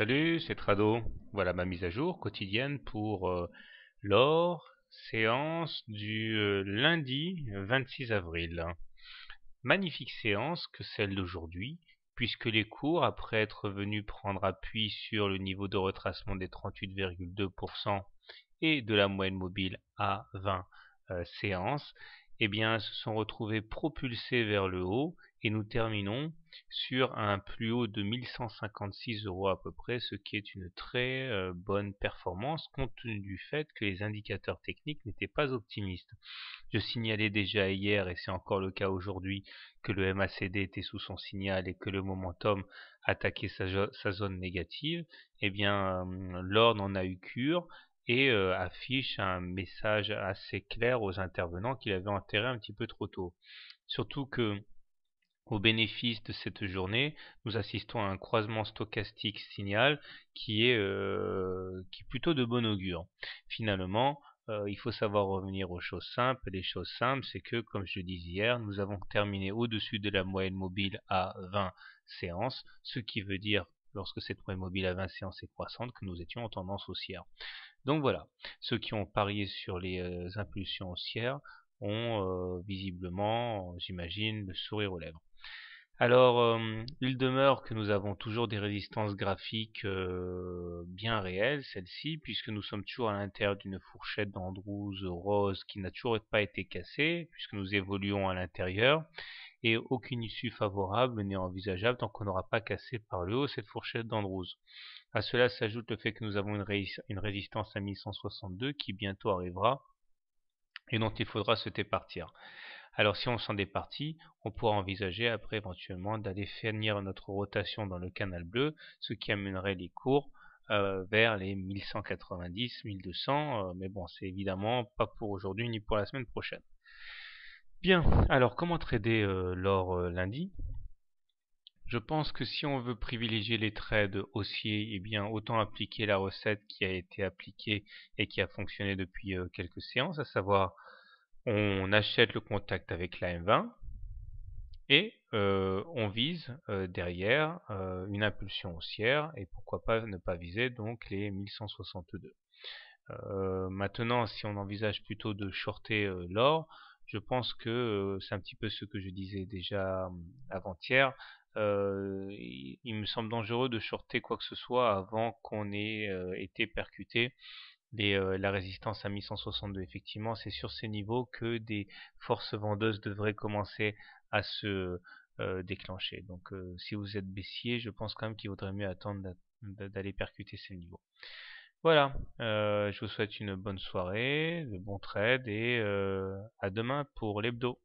Salut, c'est Trado. Voilà ma mise à jour quotidienne pour euh, l'or, séance du euh, lundi 26 avril. Magnifique séance que celle d'aujourd'hui, puisque les cours, après être venus prendre appui sur le niveau de retracement des 38,2% et de la moyenne mobile à 20 euh, séances, eh bien, se sont retrouvés propulsés vers le haut et nous terminons sur un plus haut de 1156 euros à peu près, ce qui est une très euh, bonne performance compte tenu du fait que les indicateurs techniques n'étaient pas optimistes. Je signalais déjà hier, et c'est encore le cas aujourd'hui, que le MACD était sous son signal et que le momentum attaquait sa, zone négative. Eh bien, euh, l'or n'en a eu cure et euh, affiche un message assez clair aux intervenants qu'il avait enterré un petit peu trop tôt. Surtout que au bénéfice de cette journée, nous assistons à un croisement stochastique signal qui est, euh, plutôt de bon augure. Finalement, euh, il faut savoir revenir aux choses simples. Les choses simples, c'est que, comme je le disais hier, nous avons terminé au-dessus de la moyenne mobile à 20 séances, ce qui veut dire, lorsque cette moyenne mobile à 20 séances est croissante, que nous étions en tendance haussière. Donc voilà, ceux qui ont parié sur les euh, impulsions haussières ont euh, visiblement, j'imagine, le sourire aux lèvres. Alors, euh, il demeure que nous avons toujours des résistances graphiques bien réelles, celles-ci, puisque nous sommes toujours à l'intérieur d'une fourchette d'Andrews rose qui n'a toujours pas été cassée, puisque nous évoluons à l'intérieur, et aucune issue favorable n'est envisageable tant qu'on n'aura pas cassé par le haut cette fourchette d'Andrews. À cela s'ajoute le fait que nous avons une, résistance à 1162 qui bientôt arrivera et dont il faudra se départir. Alors si on s'en départit, on pourra envisager après éventuellement d'aller finir notre rotation dans le canal bleu, ce qui amènerait les cours euh, vers les 1190, 1200, euh, mais bon c'est évidemment pas pour aujourd'hui ni pour la semaine prochaine. Bien, alors comment trader euh, l'or lundi? Je pense que si on veut privilégier les trades haussiers, eh bien autant appliquer la recette qui a été appliquée et qui a fonctionné depuis euh, quelques séances, à savoir on achète le contact avec la M20 et euh, on vise euh, derrière une impulsion haussière et pourquoi pas ne pas viser donc les 1162. maintenant, si on envisage plutôt de shorter l'or, je pense que c'est un petit peu ce que je disais déjà avant-hier. Euh, il, me semble dangereux de shorter quoi que ce soit avant qu'on ait euh, été percuté euh, la résistance à 1162. Effectivement, c'est sur ces niveaux que des forces vendeuses devraient commencer à se déclencher. Donc, si vous êtes baissier, je pense quand même qu'il vaudrait mieux attendre d'aller percuter ces niveaux. Voilà, je vous souhaite une bonne soirée, de bons trades et à demain pour l'hebdo.